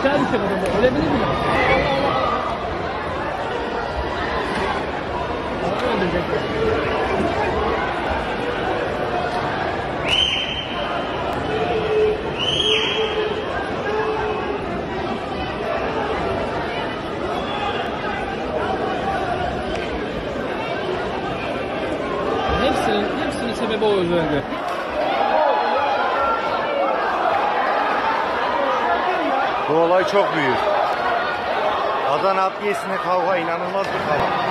Aşağı düşecek adam. Ölebilir mi? Adamı. Hepsinin, hepsinin sebebi o özellikle. Bu olay çok büyük. Adana Adliyesi'ne kavga inanılmaz bir kavga.